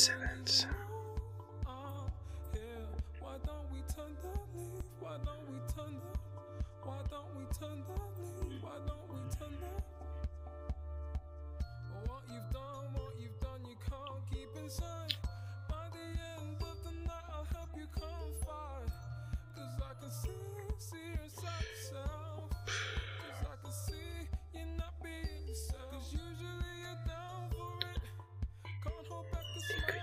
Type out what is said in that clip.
seconds.